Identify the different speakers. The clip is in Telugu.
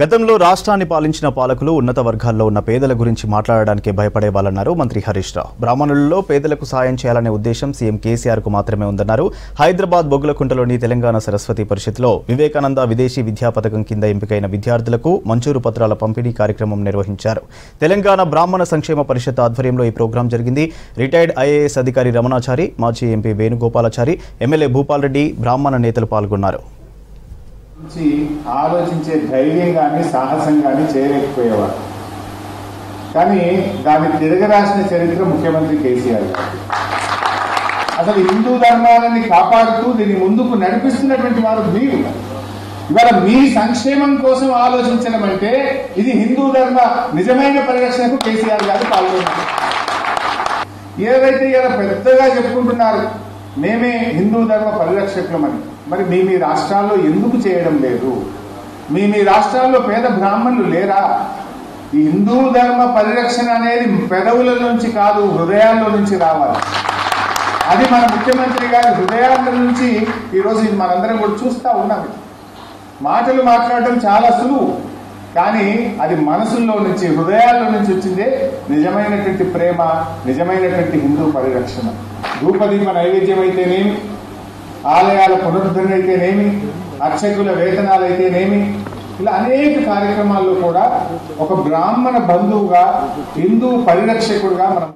Speaker 1: గతంలో రాష్ట్రాన్ని పాలించిన పాలకులు ఉన్నత వర్గాల్లో ఉన్న పేదల గురించి మాట్లాడడానికి భయపడేవాళ్ళన్నారు మంత్రి హరీష్ రావు. బ్రాహ్మణులలో పేదలకు సాయం చేయాలనే ఉద్దేశం సీఎం కేసీఆర్కు మాత్రమే ఉందన్నారు. హైదరాబాద్ బొగ్గులకుంటలోని తెలంగాణ సరస్వతి పరిషత్లో వివేకానంద విదేశీ విద్యా పథకం కింద ఎంపికైన విద్యార్థులకు మంజూరు పత్రాల పంపిణీ కార్యక్రమం నిర్వహించారు. తెలంగాణ బ్రాహ్మణ సంక్షేమ పరిషత్ ఆధ్వర్యంలో ఈ ప్రోగ్రాం జరిగింది. రిటైర్డ్ ఐఏఎస్ అధికారి రమణాచారి మాజీ ఎంపీ వేణుగోపాలాచారి ఎమ్మెల్యే భూపాల్ రెడ్డి బ్రాహ్మణ నేతలు పాల్గొన్నారు.
Speaker 2: నుంచి ఆలోచించే ధైర్యం కానీ సాహసం కానీ చేయలేకపోయేవారు కానీ దాన్ని తిరగరాసిన చరిత్ర ముఖ్యమంత్రి కేసీఆర్. అసలు హిందూ ధర్మాలని కాపాడుతూ దీన్ని ముందుకు నడిపిస్తున్నటువంటి వారు మీరు. ఇవాళ మీ సంక్షేమం కోసం ఆలోచించడం అంటే ఇది హిందూ ధర్మ నిజమైన పరిరక్షణకు కేసీఆర్ గారు పాల్గొన్నారు. ఏదైతే ఇలా పెద్దగా చెప్పుకుంటున్నారు మేమే హిందూ ధర్మ పరిరక్షకులమని మరి మీ మీ రాష్ట్రాల్లో ఎందుకు చేయడం లేదు? మీ మీ రాష్ట్రాల్లో పేద బ్రాహ్మణులు లేరా? ఈ హిందూ ధర్మ పరిరక్షణ అనేది పెదవుల నుంచి కాదు హృదయాల్లో నుంచి రావాలి. అది మన ముఖ్యమంత్రి గారి హృదయాల నుంచి ఈరోజు ఇది మనందరం కూడా చూస్తా ఉన్నాం. మాటలు మాట్లాడటం చాలా సులువు. కానీ అది మనసుల్లో నుంచి హృదయాల్లో నుంచి వచ్చిందే నిజమైనటువంటి ప్రేమ నిజమైనటువంటి హిందూ పరిరక్షణ. ధూపదీప నైవేద్యం అయితేనేమి ఆలయాల పునరుద్ధరణ అయితేనేమి అర్చకుల వేతనాలు అయితేనేమి ఇలా అనేక కార్యక్రమాల్లో కూడా ఒక బ్రాహ్మణ బంధువుగా హిందూ పరిరక్షకుడుగా మనం